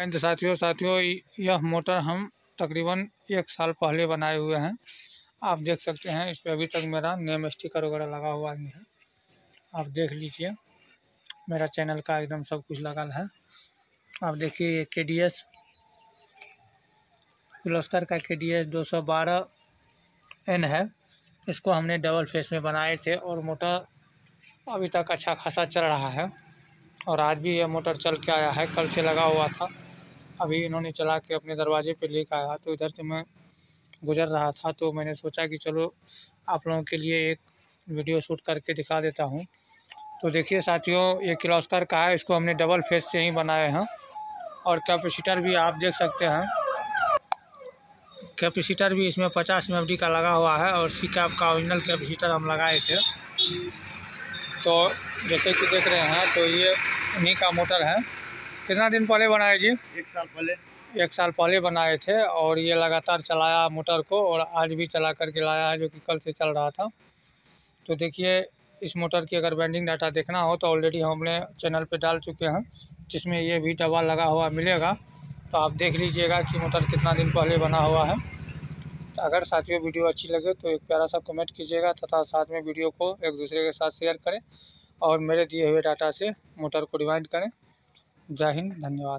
And साथियों साथियों यह मोटर हम तकरीबन एक साल पहले बनाए हुए हैं। आप देख सकते हैं, इस पर अभी तक मेरा नेम स्टिकर वगैरह लगा हुआ नहीं है। आप देख लीजिए, मेरा चैनल का एकदम सब कुछ लगा है। आप देखिए, ये के डी एस किर्लोस्कर का के डी एस दो सौ बारह एन है। इसको हमने डबल फेस में बनाए थे और मोटर अभी तक अच्छा खासा चल रहा है। और आज भी यह मोटर चल के आया है। कल से लगा हुआ था। अभी इन्होंने चला के अपने दरवाजे पे लेकर आया तो इधर से मैं गुजर रहा था तो मैंने सोचा कि चलो आप लोगों के लिए एक वीडियो शूट करके दिखा देता हूँ। तो देखिए साथियों, ये किलोस्कर का है, इसको हमने डबल फेस से ही बनाए हैं। और कैपेसिटर भी आप देख सकते हैं। कैपेसिटर भी इसमें पचास एम का लगा हुआ है और सी कैप का ओरिजिनल कैपेसिटर हम लगाए थे। तो जैसे कि देख रहे हैं तो ये उन्हीं का मोटर है। कितना दिन पहले बनाए जी? एक साल पहले। एक साल पहले बनाए थे और ये लगातार चलाया मोटर को और आज भी चला करके लाया है जो कि कल से चल रहा था। तो देखिए इस मोटर की अगर बैंडिंग डाटा देखना हो तो ऑलरेडी हमने चैनल पे डाल चुके हैं जिसमें ये भी डब्बा लगा हुआ मिलेगा। तो आप देख लीजिएगा कि मोटर कितना दिन पहले बना हुआ है। तो अगर साथियों वीडियो अच्छी लगे तो एक प्यारा सा कमेंट कीजिएगा तथा साथ में वीडियो को एक दूसरे के साथ शेयर करें और मेरे दिए हुए डाटा से मोटर को रिवाइंड करें। जय हिंद धन्यवाद।